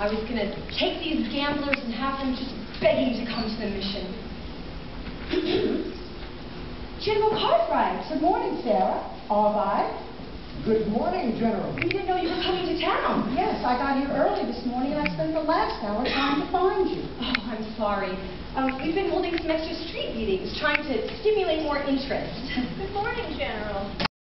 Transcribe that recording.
I was going to take these gamblers and have them just begging to come to the mission. General Cartwright. Good morning, Sarah. All right. Good morning, General. We didn't know you were coming to town. Yes, I got here early this morning and I spent the last hour trying to find you. Oh, I'm sorry. Um, we've been holding some extra street meetings, trying to stimulate more interest. Good morning, General.